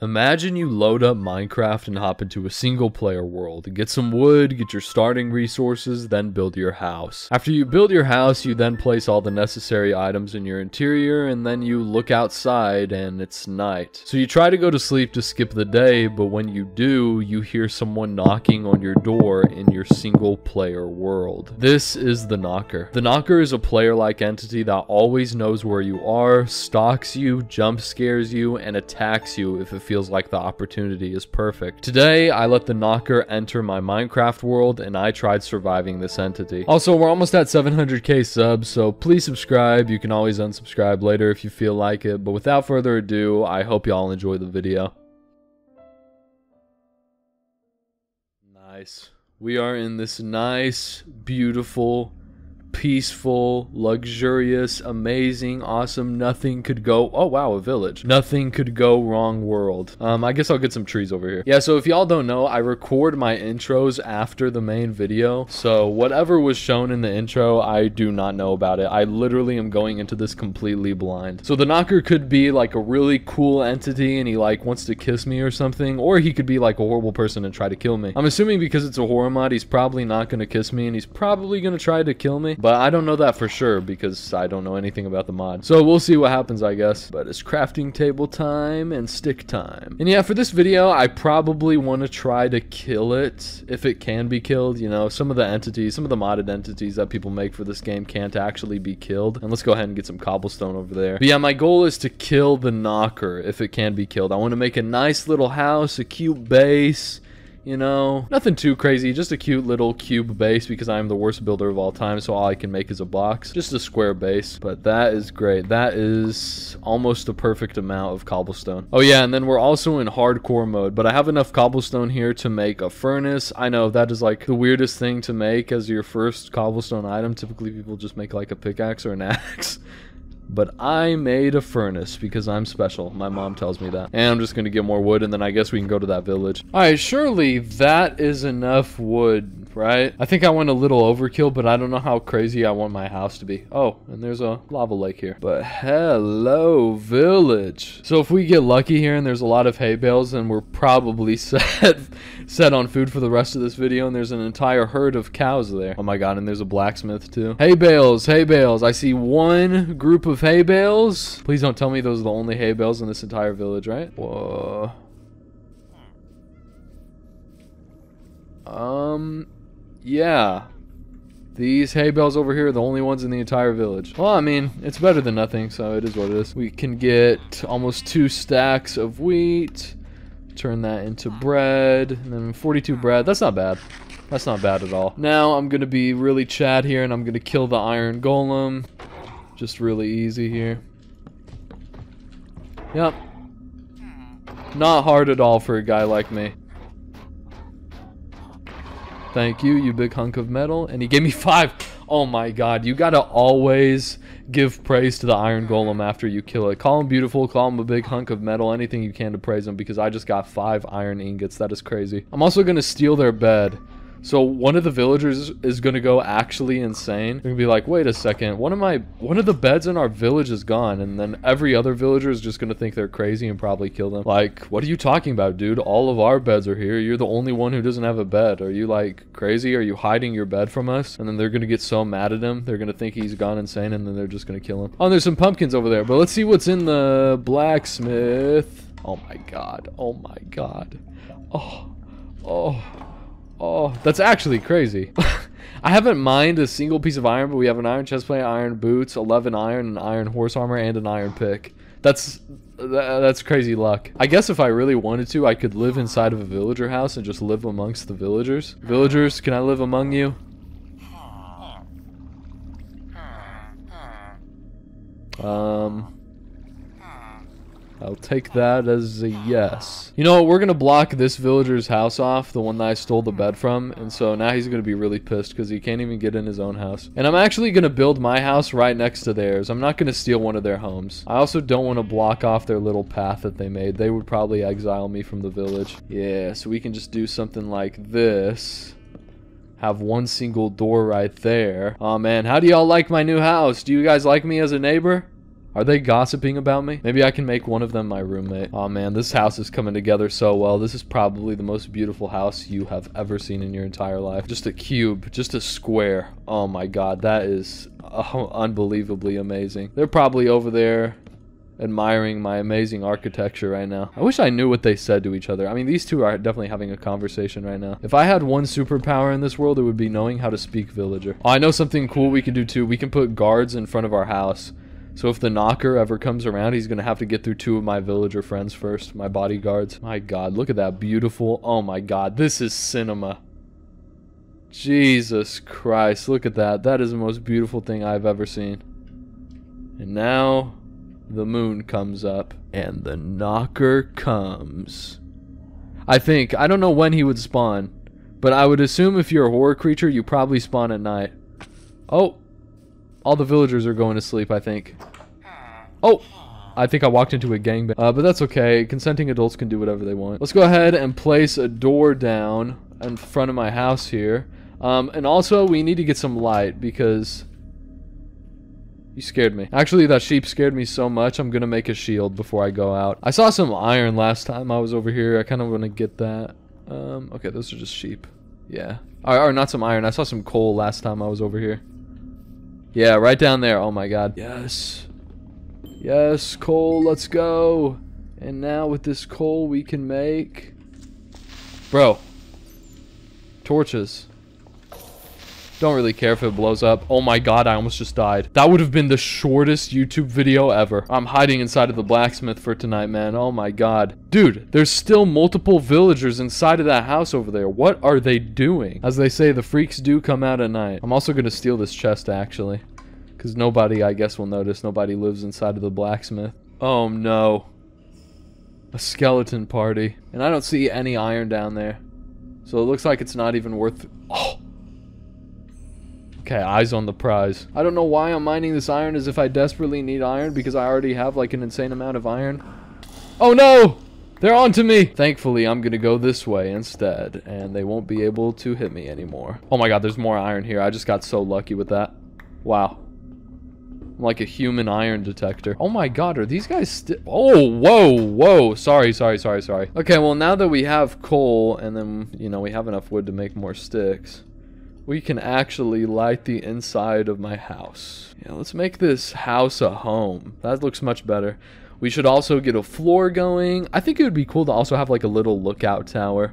Imagine you load up Minecraft and hop into a single player world. Get some wood, get your starting resources, then build your house. After you build your house, you then place all the necessary items in your interior and then you look outside and it's night. So you try to go to sleep to skip the day, but when you do, you hear someone knocking on your door in your single player world. This is the Knocker. The Knocker is a player-like entity that always knows where you are, stalks you, jump scares you, and attacks you if it feels like the opportunity is perfect. Today, I let the knocker enter my Minecraft world and I tried surviving this entity. Also, we're almost at 700k subs, so please subscribe. You can always unsubscribe later if you feel like it, but without further ado, I hope y'all enjoy the video. Nice. We are in this nice, beautiful, peaceful, luxurious, amazing, awesome, nothing could go, oh wow, a village. Nothing could go wrong world. Um, I guess I'll get some trees over here. Yeah, so if y'all don't know, I record my intros after the main video. So whatever was shown in the intro, I do not know about it. I literally am going into this completely blind. So the knocker could be like a really cool entity and he like wants to kiss me or something, or he could be like a horrible person and try to kill me. I'm assuming because it's a horror mod, he's probably not going to kiss me and he's probably going to try to kill me. But I don't know that for sure because I don't know anything about the mod. So we'll see what happens, I guess. But it's crafting table time and stick time. And yeah, for this video, I probably want to try to kill it if it can be killed. You know, some of the entities, some of the modded entities that people make for this game can't actually be killed. And let's go ahead and get some cobblestone over there. But yeah, my goal is to kill the knocker if it can be killed. I want to make a nice little house, a cute base you know, nothing too crazy, just a cute little cube base because I'm the worst builder of all time, so all I can make is a box. Just a square base, but that is great. That is almost the perfect amount of cobblestone. Oh yeah, and then we're also in hardcore mode, but I have enough cobblestone here to make a furnace. I know that is like the weirdest thing to make as your first cobblestone item. Typically people just make like a pickaxe or an axe. But I made a furnace because I'm special. My mom tells me that. And I'm just going to get more wood and then I guess we can go to that village. Alright, surely that is enough wood, right? I think I went a little overkill, but I don't know how crazy I want my house to be. Oh, and there's a lava lake here. But hello, village. So if we get lucky here and there's a lot of hay bales, then we're probably set, set on food for the rest of this video. And there's an entire herd of cows there. Oh my god, and there's a blacksmith too. Hay bales, hay bales. I see one group of hay bales. Please don't tell me those are the only hay bales in this entire village, right? Whoa. Um, yeah. These hay bales over here are the only ones in the entire village. Well, I mean, it's better than nothing, so it is what it is. We can get almost two stacks of wheat, turn that into bread, and then 42 bread. That's not bad. That's not bad at all. Now I'm going to be really Chad here, and I'm going to kill the iron golem. Just really easy here. Yep. Not hard at all for a guy like me. Thank you, you big hunk of metal. And he gave me five. Oh my god, you gotta always give praise to the iron golem after you kill it. Call him beautiful, call him a big hunk of metal, anything you can to praise him because I just got five iron ingots. That is crazy. I'm also gonna steal their bed. So one of the villagers is gonna go actually insane. They're gonna be like, wait a second, one of my one of the beds in our village is gone, and then every other villager is just gonna think they're crazy and probably kill them. Like, what are you talking about, dude? All of our beds are here. You're the only one who doesn't have a bed. Are you like crazy? Are you hiding your bed from us? And then they're gonna get so mad at him, they're gonna think he's gone insane, and then they're just gonna kill him. Oh, there's some pumpkins over there, but let's see what's in the blacksmith. Oh my god. Oh my god. Oh. Oh. Oh, that's actually crazy. I haven't mined a single piece of iron, but we have an iron chestplate, iron boots, 11 iron, an iron horse armor, and an iron pick. That's that's crazy luck. I guess if I really wanted to, I could live inside of a villager house and just live amongst the villagers. Villagers, can I live among you? Um... I'll take that as a yes. You know? We're going to block this villager's house off, the one that I stole the bed from. And so now he's going to be really pissed because he can't even get in his own house. And I'm actually going to build my house right next to theirs. I'm not going to steal one of their homes. I also don't want to block off their little path that they made. They would probably exile me from the village. Yeah, so we can just do something like this have one single door right there. Oh man, how do y'all like my new house? Do you guys like me as a neighbor? Are they gossiping about me? Maybe I can make one of them my roommate. Oh man, this house is coming together so well. This is probably the most beautiful house you have ever seen in your entire life. Just a cube, just a square. Oh my god, that is uh, unbelievably amazing. They're probably over there admiring my amazing architecture right now. I wish I knew what they said to each other. I mean, these two are definitely having a conversation right now. If I had one superpower in this world, it would be knowing how to speak villager. Oh, I know something cool we can do too. We can put guards in front of our house. So if the knocker ever comes around, he's going to have to get through two of my villager friends first, my bodyguards. My god, look at that beautiful. Oh my god, this is cinema. Jesus Christ, look at that. That is the most beautiful thing I've ever seen. And now the moon comes up and the knocker comes. I think, I don't know when he would spawn, but I would assume if you're a horror creature, you probably spawn at night. Oh, all the villagers are going to sleep, I think. Oh, I think I walked into a gangbang. Uh, but that's okay. Consenting adults can do whatever they want. Let's go ahead and place a door down in front of my house here. Um, and also, we need to get some light because you scared me. Actually, that sheep scared me so much, I'm gonna make a shield before I go out. I saw some iron last time I was over here. I kind of want to get that. Um, okay, those are just sheep. Yeah. Or, or not some iron. I saw some coal last time I was over here. Yeah, right down there. Oh my god. Yes. Yes, coal, let's go. And now with this coal we can make... Bro. Torches. Don't really care if it blows up. Oh my god, I almost just died. That would have been the shortest YouTube video ever. I'm hiding inside of the blacksmith for tonight, man. Oh my god. Dude, there's still multiple villagers inside of that house over there. What are they doing? As they say, the freaks do come out at night. I'm also to steal this chest, actually. Because nobody, I guess, will notice. Nobody lives inside of the blacksmith. Oh no. A skeleton party. And I don't see any iron down there. So it looks like it's not even worth... Oh! Okay, eyes on the prize. I don't know why I'm mining this iron as if I desperately need iron because I already have like an insane amount of iron. Oh no! They're on to me! Thankfully, I'm gonna go this way instead, and they won't be able to hit me anymore. Oh my god, there's more iron here. I just got so lucky with that. Wow. I'm like a human iron detector. Oh my god, are these guys still- Oh, whoa, whoa. Sorry, sorry, sorry, sorry. Okay, well now that we have coal, and then, you know, we have enough wood to make more sticks we can actually light the inside of my house. Yeah, let's make this house a home. That looks much better. We should also get a floor going. I think it would be cool to also have like a little lookout tower.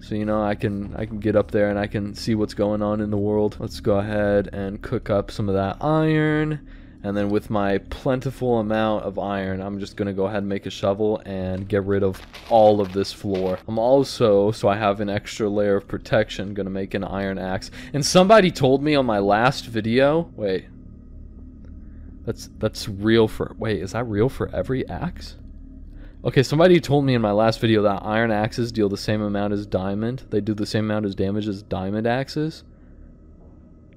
So you know I can I can get up there and I can see what's going on in the world. Let's go ahead and cook up some of that iron. And then with my plentiful amount of iron, I'm just going to go ahead and make a shovel and get rid of all of this floor. I'm also, so I have an extra layer of protection, going to make an iron axe. And somebody told me on my last video, wait, that's, that's real for, wait, is that real for every axe? Okay, somebody told me in my last video that iron axes deal the same amount as diamond. They do the same amount as damage as diamond axes.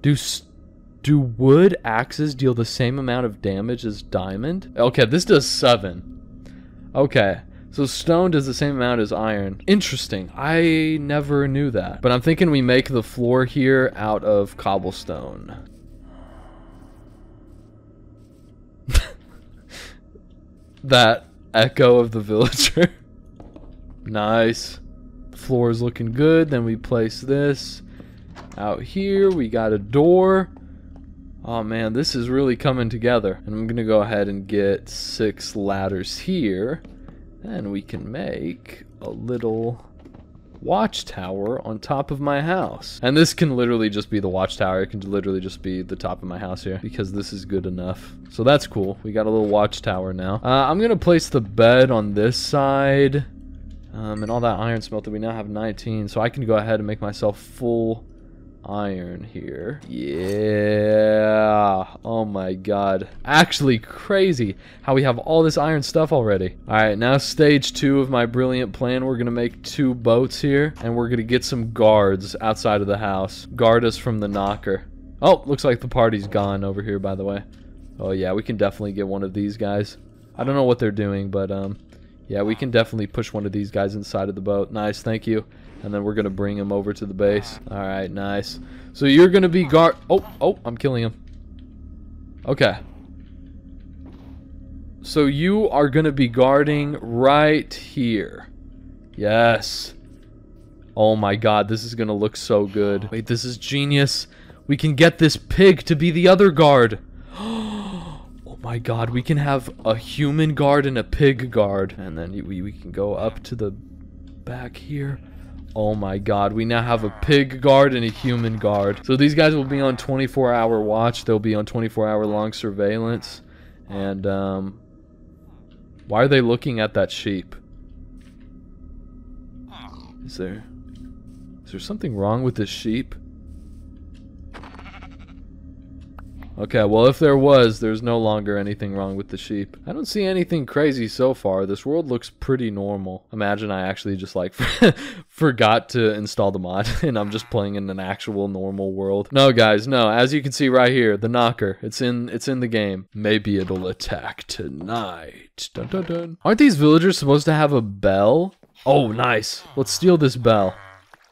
Do do wood axes deal the same amount of damage as diamond? Okay, this does 7. Okay, so stone does the same amount as iron. Interesting. I never knew that. But I'm thinking we make the floor here out of cobblestone. that echo of the villager. nice. Floor is looking good. Then we place this out here. We got a door. Oh man, this is really coming together. And I'm to go ahead and get six ladders here. And we can make a little watchtower on top of my house. And this can literally just be the watchtower. It can literally just be the top of my house here because this is good enough. So that's cool. We got a little watchtower now. Uh, I'm going to place the bed on this side. Um, and all that iron smelted. We now have 19. So I can go ahead and make myself full iron here. Yeah. Oh my god. Actually crazy how we have all this iron stuff already. Alright, now stage two of my brilliant plan. We're going to make two boats here. And we're going to get some guards outside of the house. Guard us from the knocker. Oh, looks like the party's gone over here, by the way. Oh yeah, we can definitely get one of these guys. I don't know what they're doing, but um, yeah, we can definitely push one of these guys inside of the boat. Nice, thank you and then we're gonna bring him over to the base. All right, nice. So you're gonna be guard. Oh, oh, I'm killing him. Okay. So you are going to be guarding right here. Yes. Oh my god, this is going to look so good. Wait, this is genius. We can get this pig to be the other guard. Oh, My god, we can have a human guard and a pig guard. And then we, we can go up to the back here. Oh my god, we now have a pig guard and a human guard. So these guys will be on 24 hour watch. They'll be on 24 hour long surveillance. And, um, why are they looking at that sheep? Is there, is there something wrong with this sheep? Okay, well if there was, there's no longer anything wrong with the sheep. I don't see anything crazy so far. This world looks pretty normal. Imagine I actually just like forgot to install the mod and I'm just playing in an actual normal world. No guys, no. As you can see right here, the knocker. It's in it's in the game. Maybe it'll attack tonight. Dun dun dun. Aren't these villagers supposed to have a bell? Oh, nice. Let's steal this bell.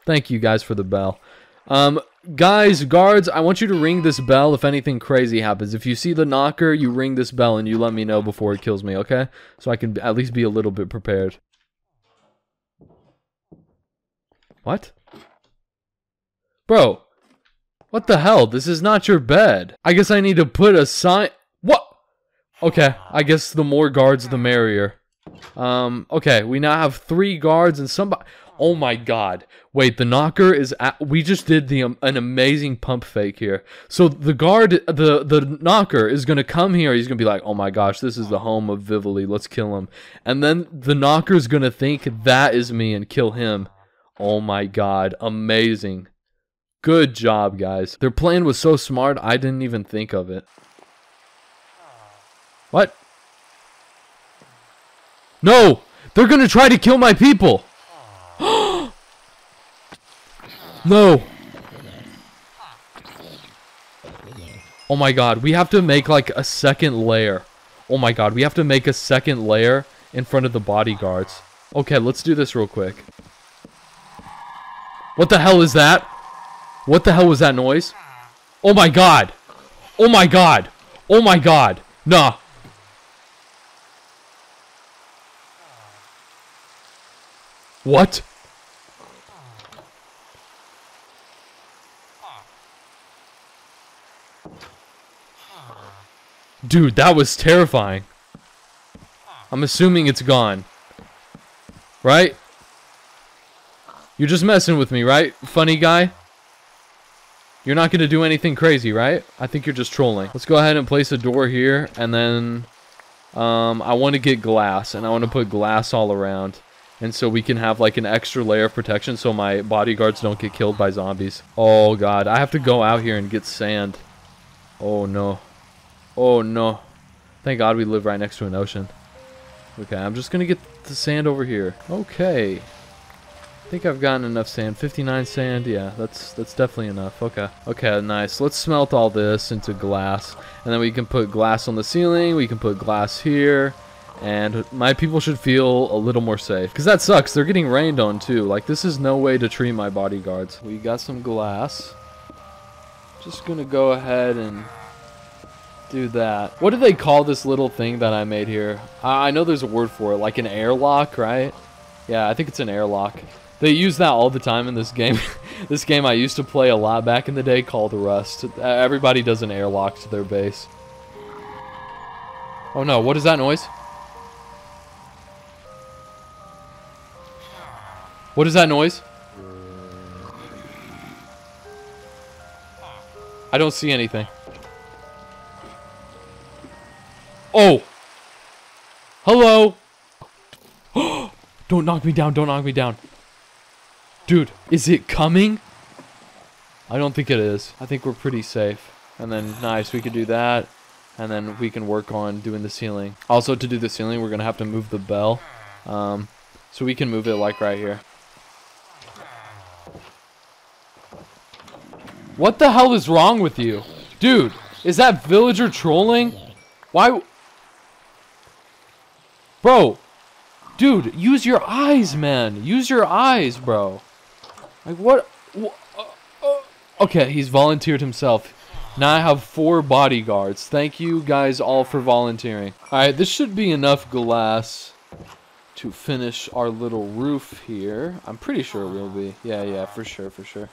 Thank you guys for the bell. Um, guys, guards, I want you to ring this bell if anything crazy happens. If you see the knocker, you ring this bell and you let me know before it kills me, okay? So I can at least be a little bit prepared. What? Bro, what the hell? This is not your bed. I guess I need to put a sign. What? Okay, I guess the more guards, the merrier. Um, okay, we now have three guards and somebody... Oh my god. Wait, the knocker is at, we just did the um, an amazing pump fake here. So the guard the the knocker is going to come here. He's going to be like, "Oh my gosh, this is the home of Vivilly. Let's kill him." And then the knocker is going to think that is me and kill him. Oh my god, amazing. Good job, guys. Their plan was so smart, I didn't even think of it. What? No! They're gonna try to kill my people! No! Oh my god, we have to make like a second layer. Oh my god, we have to make a second layer in front of the bodyguards. Okay, let's do this real quick. What the hell is that? What the hell was that noise? Oh my god! Oh my god! Oh my god! Nah. What? Dude, that was terrifying. I'm assuming it's gone. Right? You're just messing with me, right? Funny guy? You're not going to do anything crazy, right? I think you're just trolling. Let's go ahead and place a door here, and then... Um, I want to get glass, and I want to put glass all around. And so we can have like an extra layer of protection so my bodyguards don't get killed by zombies. Oh god, I have to go out here and get sand. Oh no. Oh no. Thank God we live right next to an ocean. Okay, I'm just gonna get the sand over here. Okay. I think I've gotten enough sand. 59 sand, yeah, that's that's definitely enough. Okay. Okay, nice. Let's smelt all this into glass. And then we can put glass on the ceiling, we can put glass here. And my people should feel a little more safe. Because that sucks, they're getting rained on too. Like, this is no way to treat my bodyguards. We got some glass. Just gonna go ahead and do that. What do they call this little thing that I made here? I know there's a word for it, like an airlock, right? Yeah, I think it's an airlock. They use that all the time in this game. this game I used to play a lot back in the day called Rust. Everybody does an airlock to their base. Oh no, what is that noise? What is that noise? I don't see anything. Oh! Hello! don't knock me down, don't knock me down. Dude, is it coming? I don't think it is. I think we're pretty safe. And then, nice, we could do that. And then we can work on doing the ceiling. Also, to do the ceiling, we're going to have to move the bell. Um, so we can move it like right here. What the hell is wrong with you? Dude, is that villager trolling? Why... Bro, dude, use your eyes, man. Use your eyes, bro. Like, what? Uh, uh, okay, he's volunteered himself. Now I have four bodyguards. Thank you guys all for volunteering. Alright, this should be enough glass to finish our little roof here. I'm pretty sure it will be. Yeah, yeah, for sure, for sure.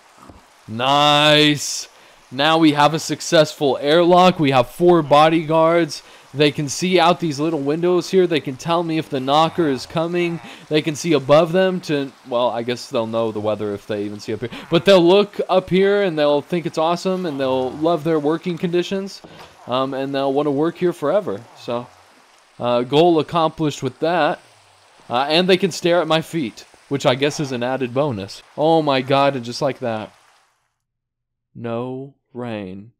Nice! Now we have a successful airlock. We have four bodyguards. They can see out these little windows here. They can tell me if the knocker is coming. They can see above them to, well, I guess they'll know the weather if they even see up here. But they'll look up here and they'll think it's awesome and they'll love their working conditions. Um, and they'll want to work here forever. So, uh, goal accomplished with that. Uh, and they can stare at my feet, which I guess is an added bonus. Oh my god, and just like that. No rain.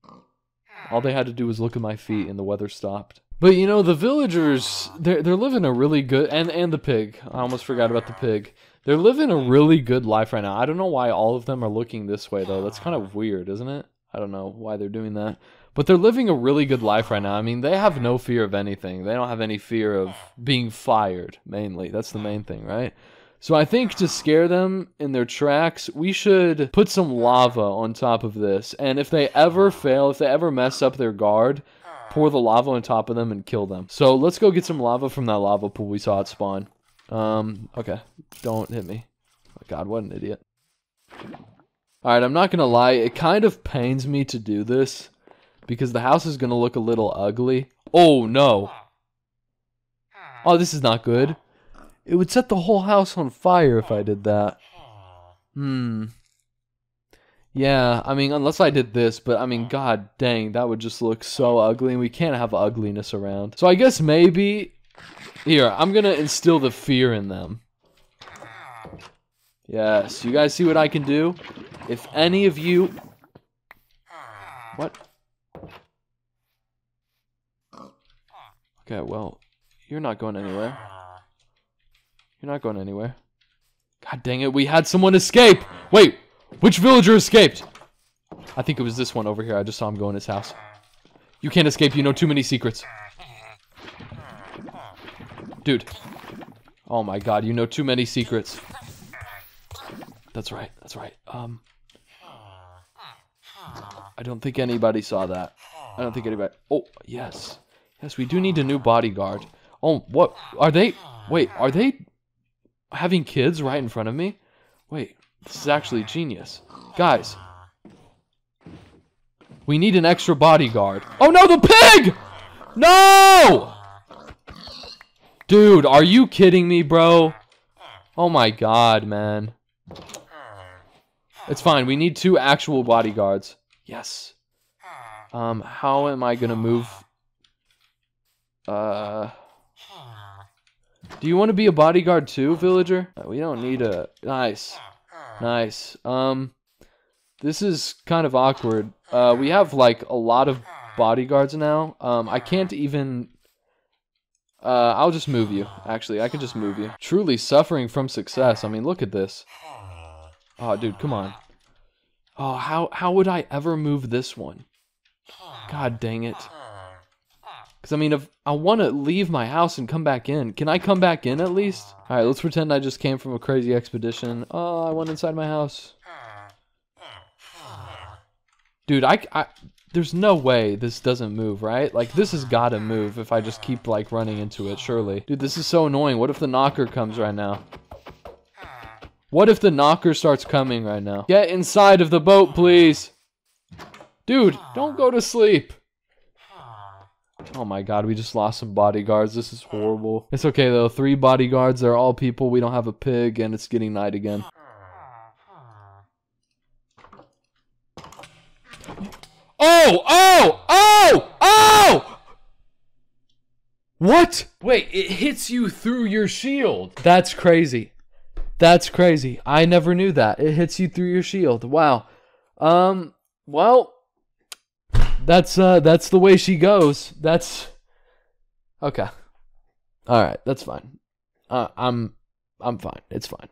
All they had to do was look at my feet and the weather stopped. But you know, the villagers, they're, they're living a really good, and, and the pig. I almost forgot about the pig. They're living a really good life right now. I don't know why all of them are looking this way, though. That's kind of weird, isn't it? I don't know why they're doing that. But they're living a really good life right now. I mean, they have no fear of anything. They don't have any fear of being fired, mainly. That's the main thing, right? So I think to scare them in their tracks, we should put some lava on top of this. And if they ever fail, if they ever mess up their guard, pour the lava on top of them and kill them. So let's go get some lava from that lava pool we saw at spawn. Um, okay. Don't hit me. Oh God, what an idiot. Alright, I'm not gonna lie, it kind of pains me to do this. Because the house is gonna look a little ugly. Oh no. Oh, this is not good. It would set the whole house on fire if I did that. Hmm. Yeah, I mean, unless I did this, but I mean, god dang, that would just look so ugly, and we can't have ugliness around. So I guess maybe... Here, I'm gonna instill the fear in them. Yes, you guys see what I can do? If any of you... What? Okay, well, you're not going anywhere. You're not going anywhere. God dang it, we had someone escape! Wait, which villager escaped? I think it was this one over here. I just saw him go in his house. You can't escape, you know too many secrets. Dude. Oh my god, you know too many secrets. That's right, that's right. Um... I don't think anybody saw that. I don't think anybody... Oh, yes. Yes, we do need a new bodyguard. Oh, what? Are they... Wait, are they having kids right in front of me? Wait, this is actually genius. Guys. We need an extra bodyguard. Oh no, the pig! No! Dude, are you kidding me, bro? Oh my god, man. It's fine. We need two actual bodyguards. Yes. Um, how am I gonna move? Uh... Do you want to be a bodyguard too, villager? We don't need a... Nice. Nice. Um, this is kind of awkward. Uh, we have, like, a lot of bodyguards now. Um, I can't even... Uh, I'll just move you, actually. I can just move you. Truly suffering from success. I mean, look at this. Oh, dude, come on. Oh, how, how would I ever move this one? God dang it. Because, I mean, if I want to leave my house and come back in, can I come back in at least? All right, let's pretend I just came from a crazy expedition. Oh, I went inside my house. Dude, I, I there's no way this doesn't move, right? Like, this has got to move if I just keep, like, running into it, surely. Dude, this is so annoying. What if the knocker comes right now? What if the knocker starts coming right now? Get inside of the boat, please. Dude, don't go to sleep. Oh my god, we just lost some bodyguards. This is horrible. It's okay though. Three bodyguards. They're all people. We don't have a pig, and it's getting night again. Oh! Oh! Oh! Oh! What? Wait, it hits you through your shield. That's crazy. That's crazy. I never knew that. It hits you through your shield. Wow. Um, well, that's uh that's the way she goes. That's okay. All right, that's fine. Uh, I'm I'm fine. It's fine.